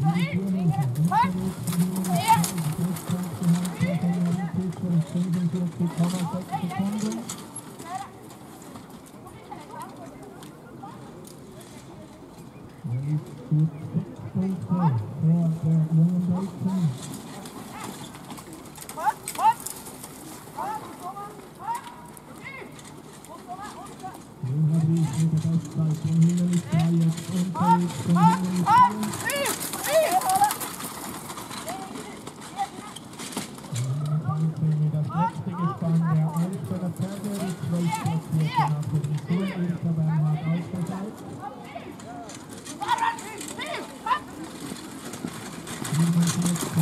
Hot, hot, hot, hot, Thank you.